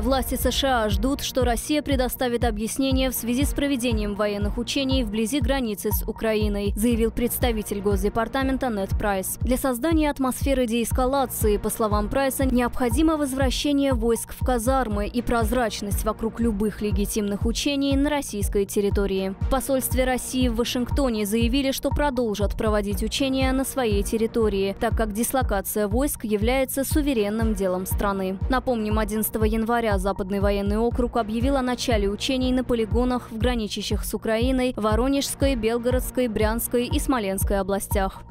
Власти США ждут, что Россия предоставит объяснение в связи с проведением военных учений вблизи границы с Украиной, заявил представитель Госдепартамента Нед Прайс. Для создания атмосферы деэскалации, по словам Прайса, необходимо возвращение войск в казармы и прозрачность вокруг любых легитимных учений на российской территории. В посольстве России в Вашингтоне заявили, что продолжат проводить учения на своей территории, так как дислокация войск является суверенным делом страны. Напомним, 11 января Западный военный округ объявил о начале учений на полигонах в граничащих с Украиной Воронежской, Белгородской, Брянской и Смоленской областях.